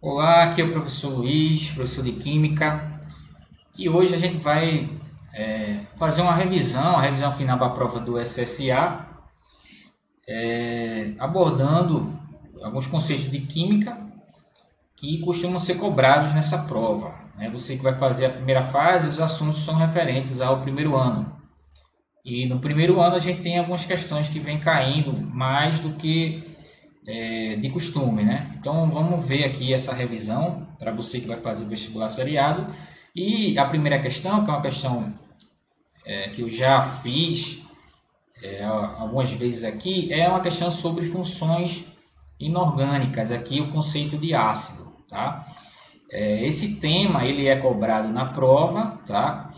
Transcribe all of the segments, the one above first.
Olá, aqui é o professor Luiz, professor de Química, e hoje a gente vai é, fazer uma revisão, a revisão final da prova do SSA, é, abordando alguns conceitos de Química que costumam ser cobrados nessa prova. Né? Você que vai fazer a primeira fase, os assuntos são referentes ao primeiro ano. E no primeiro ano a gente tem algumas questões que vêm caindo mais do que é, de costume, né? Então vamos ver aqui essa revisão para você que vai fazer vestibular seriado. E a primeira questão, que é uma questão é, que eu já fiz é, algumas vezes aqui, é uma questão sobre funções inorgânicas, aqui o conceito de ácido, tá? É, esse tema ele é cobrado na prova, tá?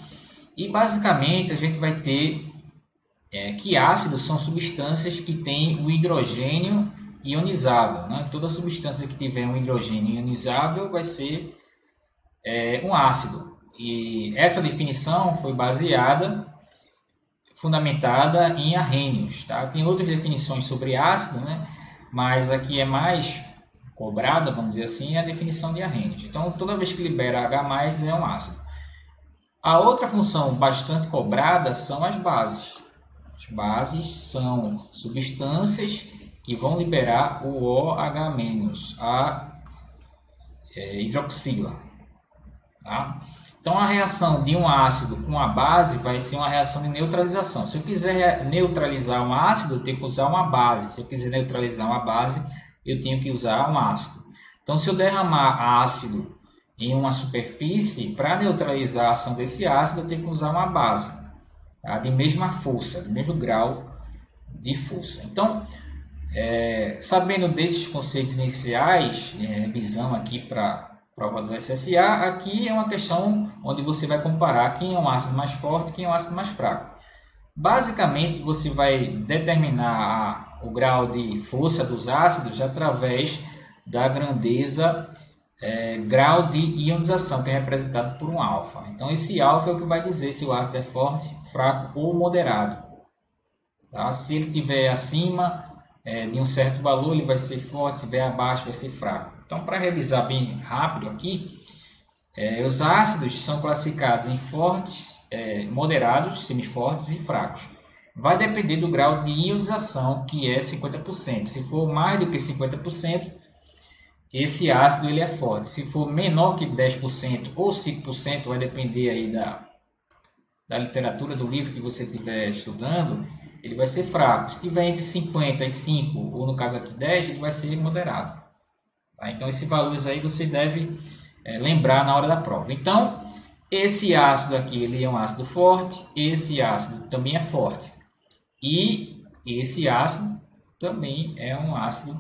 E basicamente a gente vai ter é, que ácidos são substâncias que têm o hidrogênio ionizável. Né? Toda substância que tiver um hidrogênio ionizável vai ser é, um ácido. E essa definição foi baseada, fundamentada em Arrhenius. Tá? Tem outras definições sobre ácido, né? mas aqui é mais cobrada, vamos dizer assim, é a definição de Arrhenius. Então, toda vez que libera H+, é um ácido. A outra função bastante cobrada são as bases. As bases são substâncias que vão liberar o OH-, a é, hidroxila. Tá? Então, a reação de um ácido com a base vai ser uma reação de neutralização. Se eu quiser neutralizar um ácido, eu tenho que usar uma base. Se eu quiser neutralizar uma base, eu tenho que usar um ácido. Então, se eu derramar ácido em uma superfície, para neutralizar a ação desse ácido, eu tenho que usar uma base, tá? de mesma força, de mesmo grau de força. Então, é, sabendo desses conceitos iniciais, é, visão aqui para prova do SSA, aqui é uma questão onde você vai comparar quem é um ácido mais forte e quem é um ácido mais fraco. Basicamente, você vai determinar o grau de força dos ácidos através da grandeza é, grau de ionização, que é representado por um alfa. Então, esse alfa é o que vai dizer se o ácido é forte, fraco ou moderado. Tá? Se ele estiver acima, é, de um certo valor, ele vai ser forte, se estiver abaixo, vai ser fraco. Então, para revisar bem rápido aqui, é, os ácidos são classificados em fortes, é, moderados, semifortes e fracos. Vai depender do grau de ionização, que é 50%. Se for mais do que 50%, esse ácido ele é forte. Se for menor que 10% ou 5%, vai depender aí da, da literatura do livro que você estiver estudando, ele vai ser fraco. Se estiver entre 50 e 5, ou no caso aqui 10, ele vai ser moderado. Tá? Então, esses valores aí você deve é, lembrar na hora da prova. Então, esse ácido aqui ele é um ácido forte, esse ácido também é forte. E esse ácido também é um ácido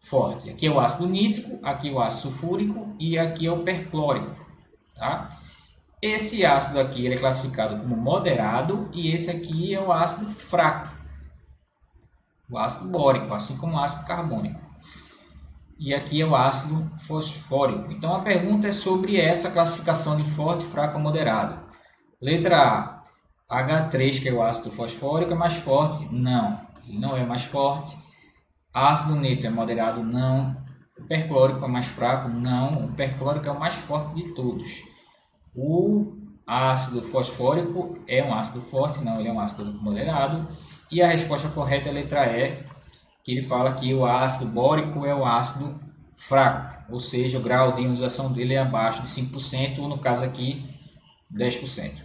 forte. Aqui é o ácido nítrico, aqui é o ácido sulfúrico e aqui é o perclórico. Tá? Esse ácido aqui é classificado como moderado e esse aqui é o ácido fraco, o ácido bórico, assim como o ácido carbônico. E aqui é o ácido fosfórico. Então a pergunta é sobre essa classificação de forte, fraco ou moderado. Letra A, H3, que é o ácido fosfórico, é mais forte? Não, ele não é mais forte. Ácido nitro é moderado? Não. O perclórico é mais fraco? Não. O perclórico é o mais forte de todos. O ácido fosfórico é um ácido forte, não, ele é um ácido moderado. E a resposta correta é a letra E, que ele fala que o ácido bórico é o ácido fraco, ou seja, o grau de ionização dele é abaixo de 5%, ou no caso aqui, 10%.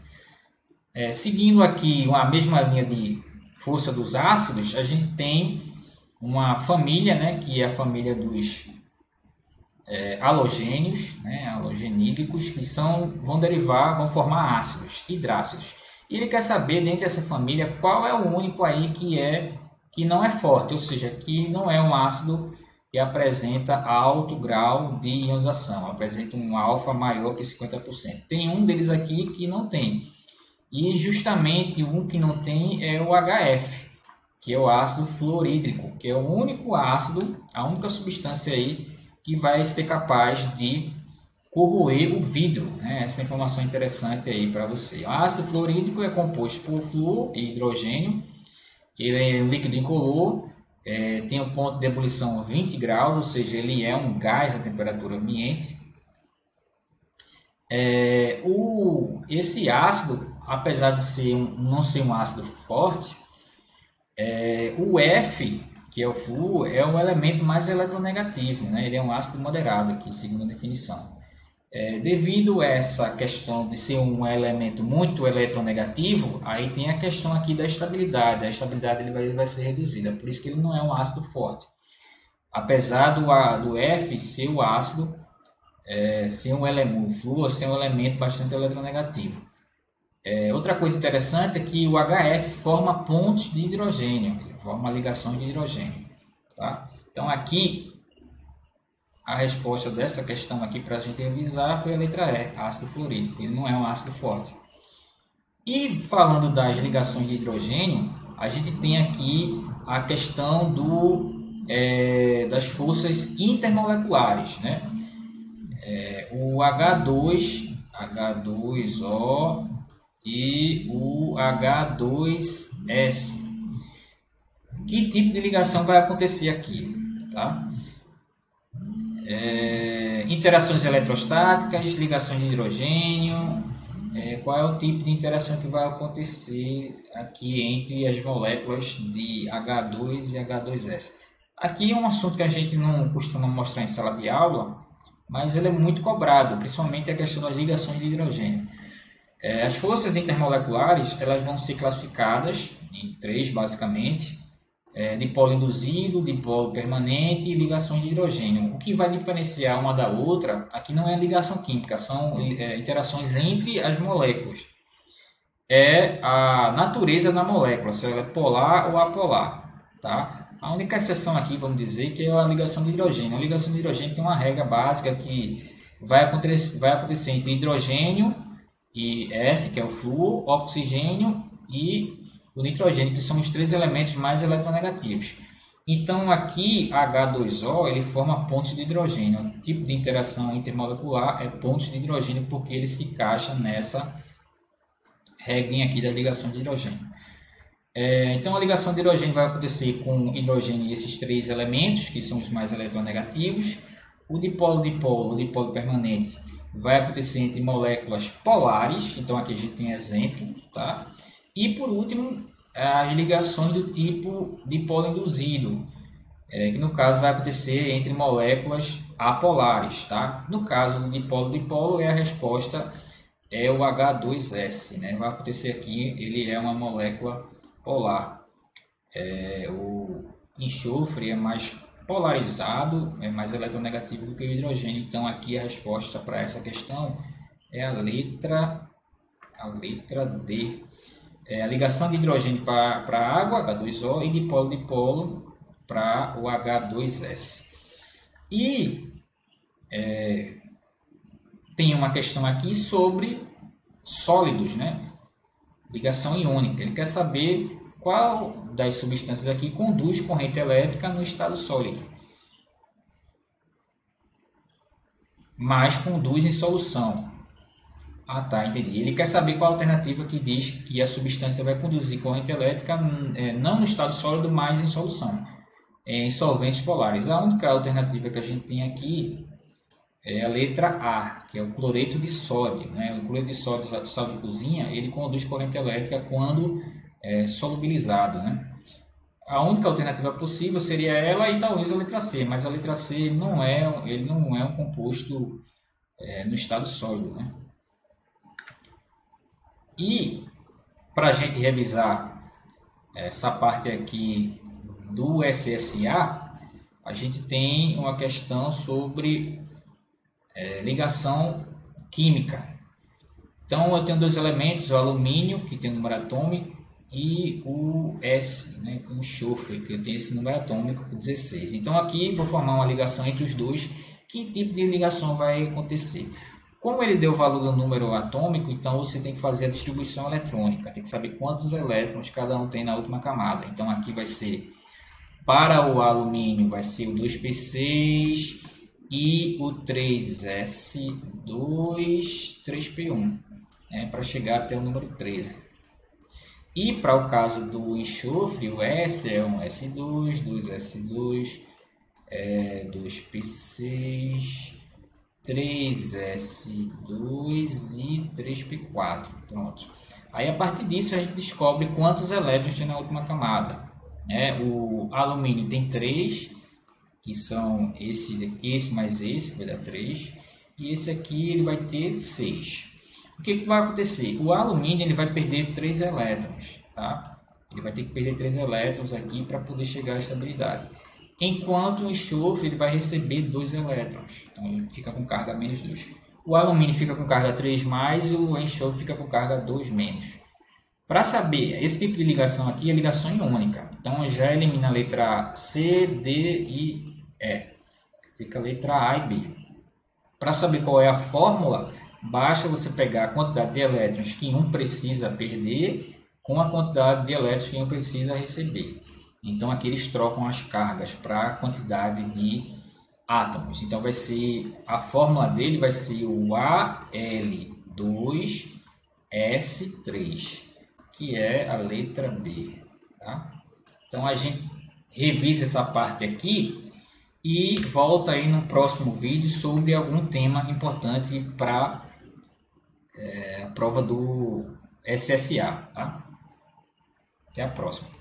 É, seguindo aqui a mesma linha de força dos ácidos, a gente tem uma família, né, que é a família dos é, halogênios, né, halogenídicos, que são, vão derivar, vão formar ácidos, hidrácidos. E ele quer saber, dentro dessa família, qual é o único aí que, é, que não é forte, ou seja, que não é um ácido que apresenta alto grau de ionização, apresenta um alfa maior que 50%. Tem um deles aqui que não tem. E justamente um que não tem é o HF, que é o ácido fluorídrico, que é o único ácido, a única substância aí que vai ser capaz de corroer o vidro. Né? Essa é informação interessante aí para você. O ácido fluorídrico é composto por flúor e hidrogênio. Ele é um líquido incolor, é, tem um ponto de ebulição 20 graus, ou seja, ele é um gás a temperatura ambiente. É, o, esse ácido, apesar de ser um, não ser um ácido forte, é, o F, que é o flúor, é o elemento mais eletronegativo, né? ele é um ácido moderado aqui, segundo a definição. É, devido a essa questão de ser um elemento muito eletronegativo, aí tem a questão aqui da estabilidade. A estabilidade ele vai, vai ser reduzida, por isso que ele não é um ácido forte. Apesar do, do F ser o ácido, é, ser um elemento, o flúor ser um elemento bastante eletronegativo. É, outra coisa interessante é que o HF forma pontes de hidrogênio, forma uma ligação de hidrogênio. Tá? Então aqui a resposta dessa questão aqui para a gente revisar foi a letra E, ácido fluorídrico. Ele não é um ácido forte. E falando das ligações de hidrogênio, a gente tem aqui a questão do, é, das forças intermoleculares. Né? É, o H2, H2O e o H2S. Que tipo de ligação vai acontecer aqui? Tá? É, interações eletrostáticas, ligações de hidrogênio, é, qual é o tipo de interação que vai acontecer aqui entre as moléculas de H2 e H2S. Aqui é um assunto que a gente não costuma mostrar em sala de aula, mas ele é muito cobrado, principalmente a questão das ligações de hidrogênio. É, as forças intermoleculares elas vão ser classificadas em três, basicamente, é, dipolo induzido, dipolo permanente e ligações de hidrogênio. O que vai diferenciar uma da outra aqui não é ligação química, são é, interações entre as moléculas. É a natureza da molécula, se ela é polar ou apolar. Tá? A única exceção aqui, vamos dizer, que é a ligação de hidrogênio. A ligação de hidrogênio tem uma regra básica que vai acontecer, vai acontecer entre hidrogênio e F, que é o flúor, oxigênio e o nitrogênio, que são os três elementos mais eletronegativos. Então aqui H2O ele forma pontes de hidrogênio. O tipo de interação intermolecular é pontes de hidrogênio porque ele se encaixa nessa regrinha aqui da ligação de hidrogênio. É, então a ligação de hidrogênio vai acontecer com hidrogênio e esses três elementos que são os mais eletronegativos. O dipolo-dipolo, o dipolo permanente, vai acontecer entre moléculas polares. Então aqui a gente tem exemplo, tá? E por último, as ligações do tipo dipolo induzido, é, que no caso vai acontecer entre moléculas apolares. Tá? No caso do dipolo-dipolo, é a resposta é o H2S. Né? Vai acontecer aqui, ele é uma molécula polar. É, o enxofre é mais polarizado, é mais eletronegativo do que o hidrogênio. Então aqui a resposta para essa questão é a letra, a letra D é, a ligação de hidrogênio para a água, H2O, e dipolo-dipolo para o H2S. E é, tem uma questão aqui sobre sólidos, né? Ligação iônica. Ele quer saber qual das substâncias aqui conduz corrente elétrica no estado sólido. Mas conduz em solução. Ah, tá, entendi. Ele quer saber qual a alternativa que diz que a substância vai conduzir corrente elétrica é, não no estado sólido, mas em solução, é, em solventes polares. A única alternativa que a gente tem aqui é a letra A, que é o cloreto de sódio. Né? O cloreto de sódio, sal de cozinha, ele conduz corrente elétrica quando é, solubilizado. Né? A única alternativa possível seria ela e talvez a letra C, mas a letra C não é, ele não é um composto é, no estado sólido. Né? E para a gente revisar essa parte aqui do SSA, a gente tem uma questão sobre é, ligação química. Então eu tenho dois elementos, o alumínio, que tem número atômico, e o S, né, o enxofre, que tem esse número atômico 16. Então aqui vou formar uma ligação entre os dois. Que tipo de ligação vai acontecer? Como ele deu o valor do número atômico, então você tem que fazer a distribuição eletrônica, tem que saber quantos elétrons cada um tem na última camada. Então aqui vai ser, para o alumínio, vai ser o 2P6 e o 3S2, 3P1, né, para chegar até o número 13. E para o caso do enxofre, o S é um S2, 2S2, é, 2P6, 3S2 e 3P4. Pronto. Aí a partir disso a gente descobre quantos elétrons tem na última camada. É, o alumínio tem 3, que são esse, esse mais esse, que vai dar 3. E esse aqui ele vai ter 6. O que, que vai acontecer? O alumínio ele vai perder 3 elétrons. Tá? Ele vai ter que perder 3 elétrons aqui para poder chegar à estabilidade. Enquanto o enxofre ele vai receber 2 elétrons. Então ele fica com carga menos 2. O alumínio fica com carga 3 mais e o enxofre fica com carga 2 menos. Para saber, esse tipo de ligação aqui é ligação iônica. Então já elimina a letra C, D e E. Fica a letra A e B. Para saber qual é a fórmula, basta você pegar a quantidade de elétrons que um precisa perder com a quantidade de elétrons que um precisa receber. Então aqui eles trocam as cargas para a quantidade de átomos. Então vai ser a fórmula dele vai ser o Al2S3 que é a letra B. Tá? Então a gente revisa essa parte aqui e volta aí no próximo vídeo sobre algum tema importante para é, a prova do SSA. Tá? Até a próxima.